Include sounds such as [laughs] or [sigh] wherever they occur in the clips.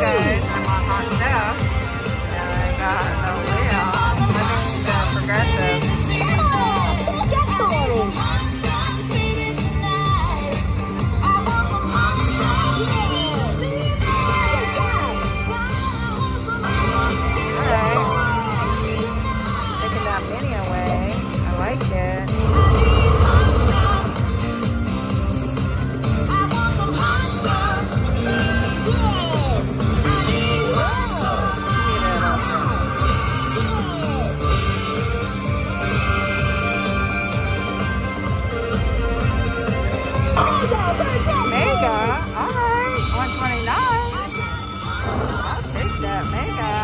Okay. At Mega.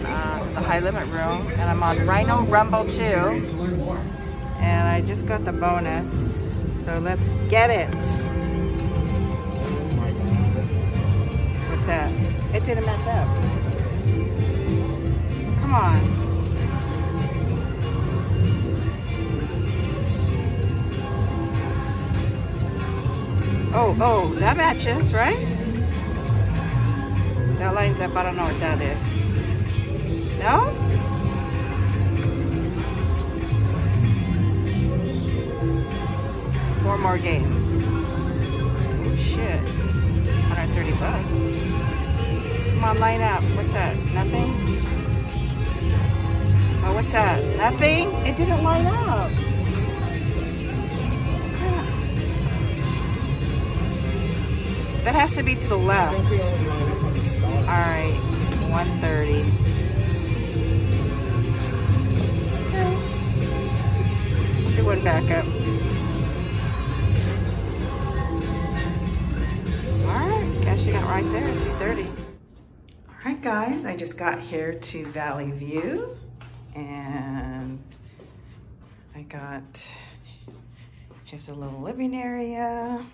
On uh, the high limit room, and I'm on Rhino Rumble 2. And I just got the bonus, so let's get it. What's that? It didn't match up. Come on. Oh, oh, that matches, right? That lines up. I don't know what that is. No? Four more games. Oh, shit. 130 bucks. Come on, line up. What's that? Nothing? Oh, what's that? Nothing? It didn't line up. That has to be to the left. All right, 130. Went back up. Right, there, at 230. All right, guys, I just got here to Valley View and I got, here's a little living area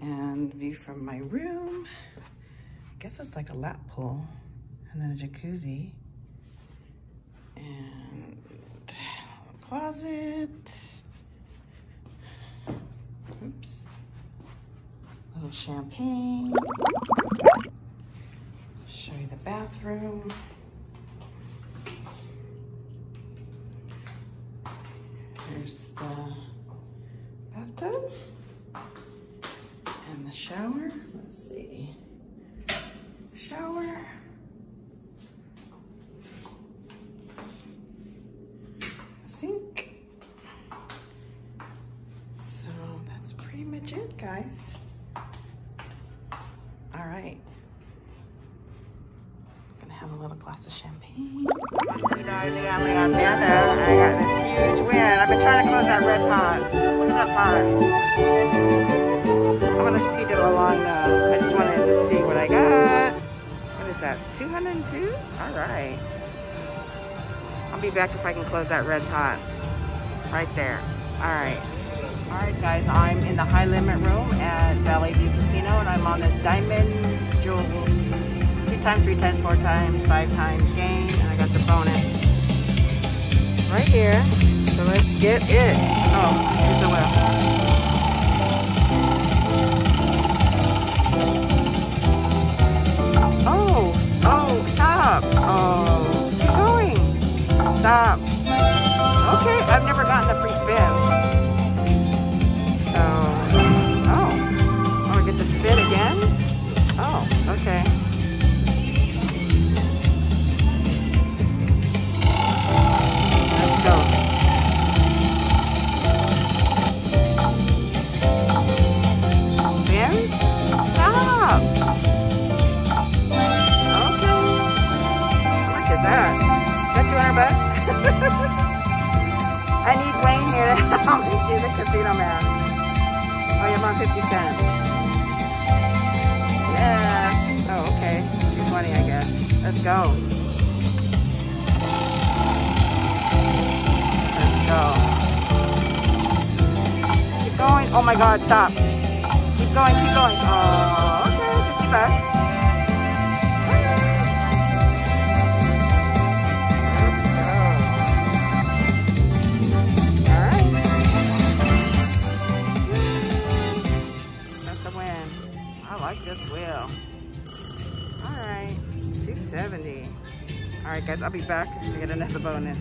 and view from my room. I guess it's like a lap pool and then a jacuzzi and closet. Oops. Little champagne. Show you the bathroom. Here's the bathtub and the shower. Let's see. Shower. Guys. All right. I'm gonna have a little glass of champagne. I got this huge win. I've been trying to close that red pot. Look at that pot. I'm gonna speed it along though. I just wanted to see what I got. What is that? 202? All right. I'll be back if I can close that red pot. Right there. All right. All right, guys. I'm in the high limit room at Valley View Casino, and I'm on this diamond jewel. Two times, three times, four times, five times game, and I got the bonus right here. So let's get it. Oh, here's the wheel. Oh, oh, stop. Oh, keep going. Stop. Okay, I've never gotten a free spin. Casino Man. Oh, you're on 50 cents. Yeah. Oh, okay. 220, I guess. Let's go. Let's go. Keep going. Oh my God, stop. Keep going, keep going. Oh, okay. 50 bucks. 70. All right, guys, I'll be back to get another bonus.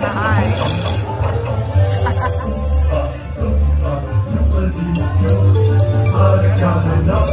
kind of high. [laughs]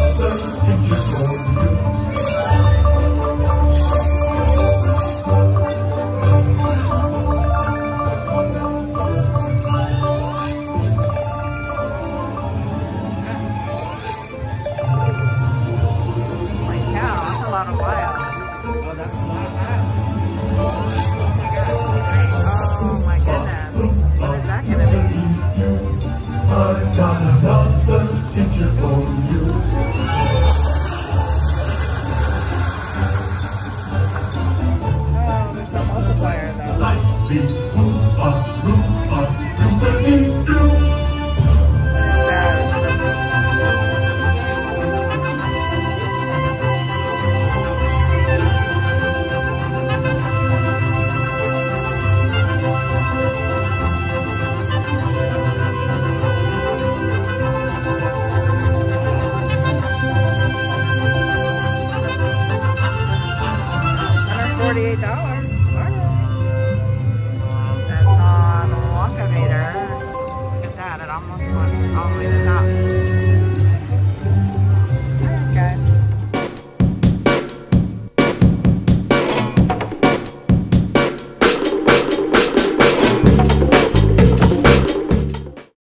almost went all the way to the top.